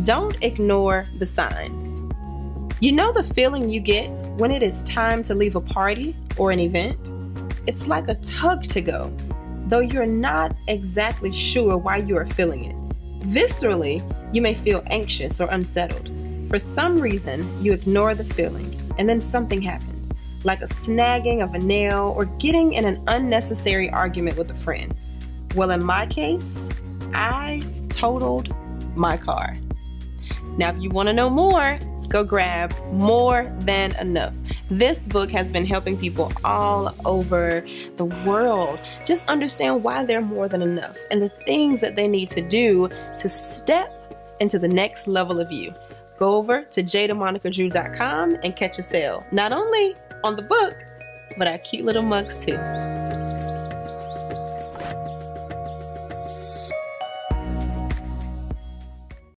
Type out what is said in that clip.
Don't ignore the signs. You know the feeling you get when it is time to leave a party or an event? It's like a tug to go, though you're not exactly sure why you are feeling it. Viscerally, you may feel anxious or unsettled. For some reason, you ignore the feeling, and then something happens, like a snagging of a nail or getting in an unnecessary argument with a friend. Well, in my case, I totaled my car. Now, if you want to know more, go grab More Than Enough. This book has been helping people all over the world just understand why they're more than enough and the things that they need to do to step into the next level of you. Go over to jadamonicadrew.com and catch a sale, not only on the book, but our cute little mugs too.